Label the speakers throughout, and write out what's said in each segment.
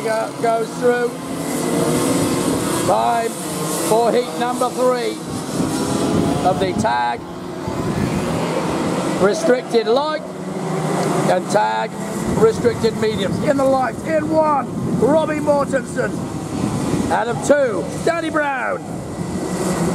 Speaker 1: Gallagher goes through. Time for heat number three of the tag restricted light and tag restricted mediums. In the light, in one, Robbie Mortensen. Out of two, Danny Brown.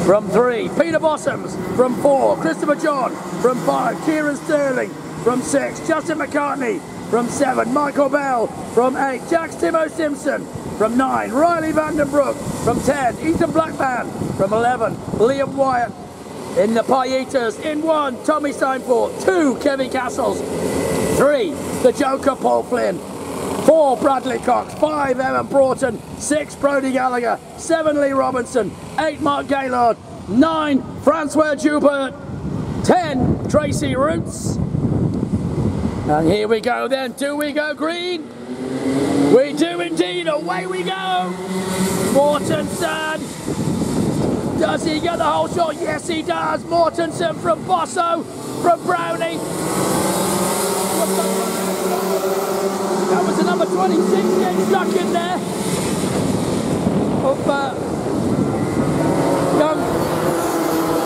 Speaker 1: From three, Peter Bottoms. From four, Christopher John. From five, Kieran Sterling. From six, Justin McCartney. From seven, Michael Bell. From eight, Jack Timo Simpson. From nine, Riley Vandenbroek. From 10, Ethan Blackman. From 11, Liam Wyatt. In the Pie Eaters, in one, Tommy Steinfort. Two, Kevin Castles. Three, the Joker, Paul Flynn. Four, Bradley Cox. Five, Evan Broughton. Six, Brody Gallagher. Seven, Lee Robinson. Eight, Mark Gaylord. Nine, Francois Joubert. Ten, Tracy Roots. And here we go then. Do we go green? We do indeed. Away we go. Mortensen. Does he get the whole shot? Yes, he does. Mortensen from Bosso, from Brownie. That was the number 26 getting stuck in there. Of uh, young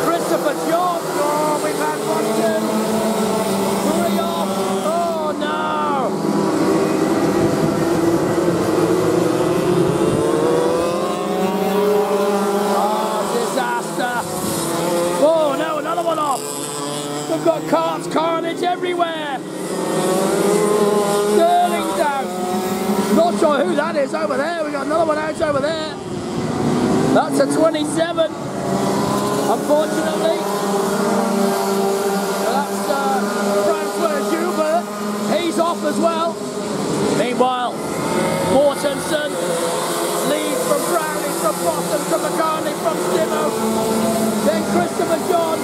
Speaker 1: Christopher John. Oh, we've had one, two, three off. Oh, no. Oh, disaster. Oh, no, another one off. We've got carts, carnage everywhere. Sterling down. Not sure who that is over there. We've got another one out over there. That's a 27, unfortunately. That's uh, Francois. He's off as well. Meanwhile, Mortensen leads from Brownie, from Bosso, from McCartney, from Stimo. Then Christopher John.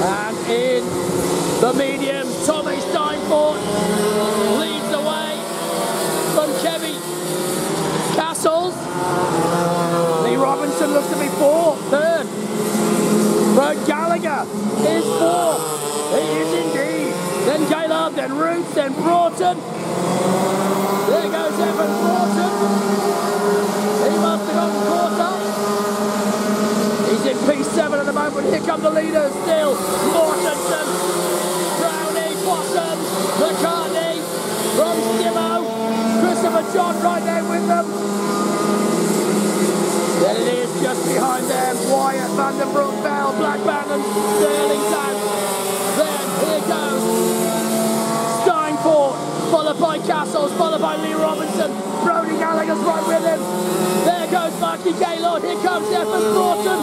Speaker 1: And in the medium, Tommy Steinfort leads the way from Kevin Castles. Lee Robinson looks to be fourth, third. Bert Gallagher is fourth. He is indeed. Then Gaylord, then Roots, then Broughton. There goes Evan Broughton. He must have gotten caught up. He's in P7 at the moment. Here come the leaders still. Mortensen, Brownie, Bottom, McCartney, from Stimo, Christopher John right there with them. Then it is just behind them. Wyatt, Vandenbroek, Bell, Blackman and Sterling down. Then here goes Steinfort, followed by Castles, followed by Lee Robinson. Brody Gallagher's right with him. There goes Marky Gaylord. Here comes Evan Broughton.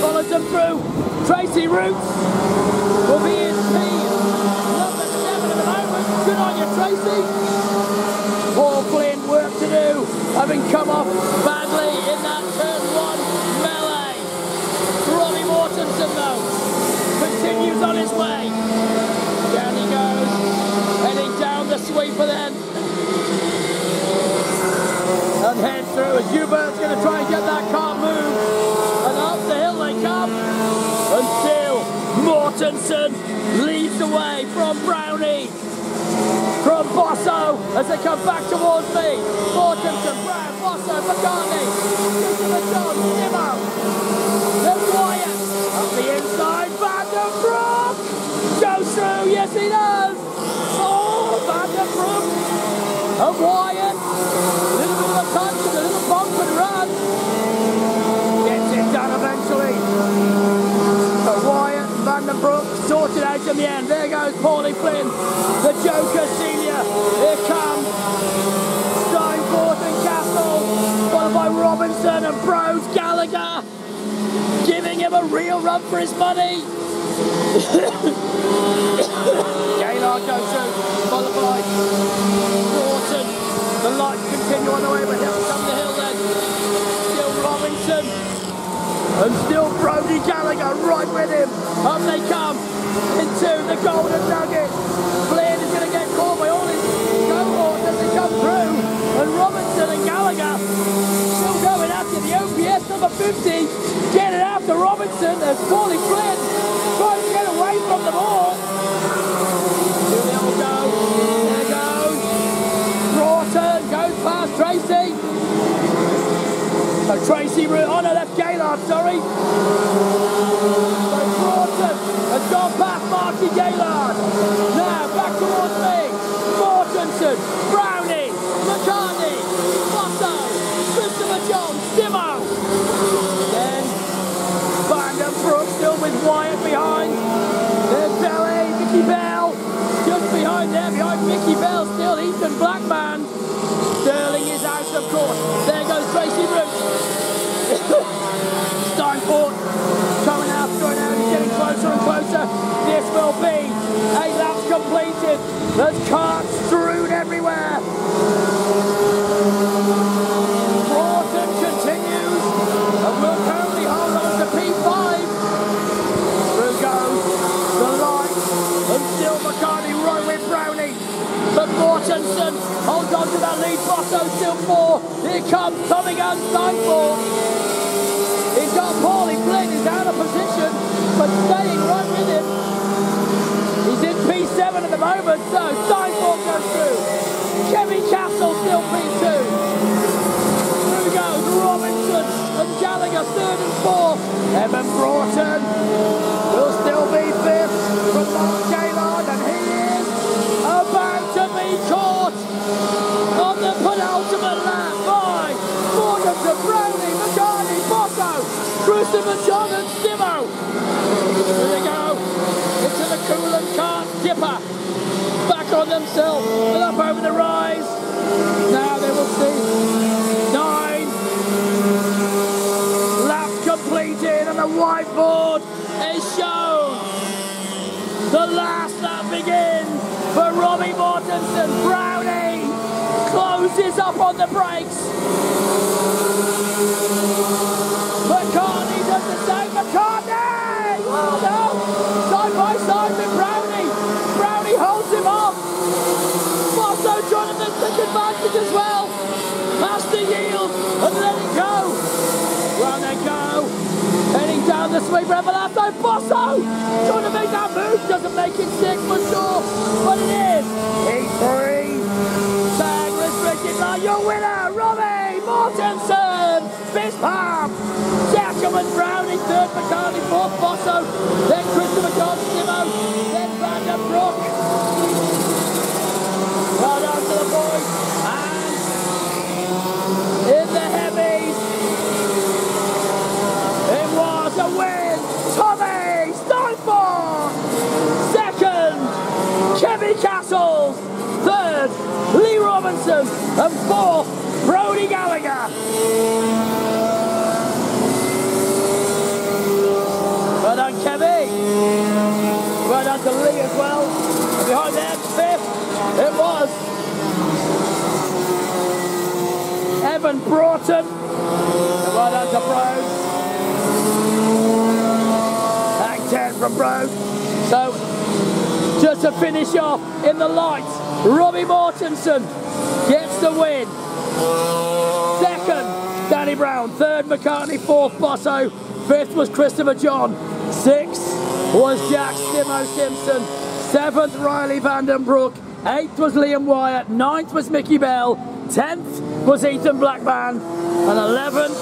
Speaker 1: Follows them through. Tracy Roots will be in P. Number seven at the moment. Good on you, Tracy. Paul Flynn, work to do, having come off badly in that turn one melee. Robbie Mortensen, though, continues on his way. Down he goes, heading down the sweeper then. And head through as Hubert's going to try and get that car moved. And up the hill they come. Until Mortensen leads the way from Brownie from Bosso as they come back towards me. Mortensen, Brown, Bosso, McCartney, Christopher John, Nimmo. Then Wyatt up the inside. Vandenbroek goes through. Yes, he does. Oh, Vandenbroek and Wyatt. A little bit of a and a little bump and run. Gets it done eventually. But Wyatt and Vandenbroek sorted out in the end. There goes Paulie Flynn, the Joker Senior. Here comes Steinfort and Castle, followed by Robinson and Bros Gallagher, giving him a real run for his money. Gaylord goes through, followed by Broughton. The lights continue on the way, but here come the hill then. Still Robinson. And still Brody Gallagher right with him. Up they come into the Golden Nugget. Robinson and Gallagher still going after the OPS number 50. Get it after Robinson as Paulie Flynn trying to get away from them all. Here go. There goes. Broughton goes past Tracy. Oh Tracy, oh no, that's Gaylord, sorry. There's carts strewn everywhere. Continues and will hold on to P5. Through goes the and still Brownie. But Mortensen holds on to that lead. Bosso still four. Here comes Tommy Gunn Steinfort. He's got Paulie Flynn, he's out of position, but staying right with him. He's in P7 at the moment, so Steinfort goes through. Kevin Castle still P2. Through goes Robinson and Gallagher third and fourth. Evan Broughton will still be fifth from Mark Gaylord, and he is about to be caught on the penultimate lap by Morgan to Brownie, McCartney, Bosso, Christopher John and Stimo. Here they go into the coolant Back on themselves and up over the rise. Now they will see nine laps completed and the whiteboard is shown. The last lap begins for Robbie Mortensen. Brownie closes up on the brakes. McCartney does the same. McCartney! Well done. Side by side with Brownie. Brownie holds him off. Bosso Jonathan advantage as well. Has to yield and let it go. Well, they go. Heading down the sweep Revelato. Bosso trying to make that move. Doesn't make it sick for sure. But it is. He's free. Tag restricted by your winner, Robbie Mortensen. Fist pump. Jackman Brownie, third McCartney, fourth Bosso, then Christopher John then Vandenbroek. Well done to the boys. And in the heavies, it was a win. Tommy Steinfort. Second, Kevin Castles. Third, Lee Robinson. And fourth, Gallagher. Well done, Kevin. Well done to Lee as well. Behind them, fifth, it was Evan Broughton. And well done to Brode. Act 10 from Brode. So, just to finish off in the lights, Robbie Mortensen gets the win. Danny Brown. Third, McCartney. Fourth, Bosso. Fifth was Christopher John. Sixth was Jack Stimo Simpson. Seventh, Riley Vandenbroek. Eighth was Liam Wyatt. Ninth was Mickey Bell. Tenth was Ethan Blackman. And eleventh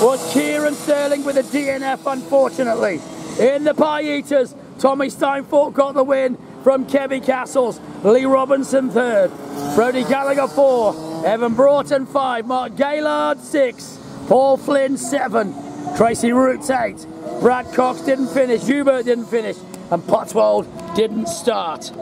Speaker 1: was Kieran Sterling with a DNF, unfortunately. In the Pie Eaters, Tommy Steinfort got the win from Kevin Castles. Lee Robinson third. Brody Gallagher four. Evan Broughton five. Mark Gaylord six. Paul Flynn seven. Tracy Roots eight. Brad Cox didn't finish. Hubert didn't finish. And Potwold didn't start.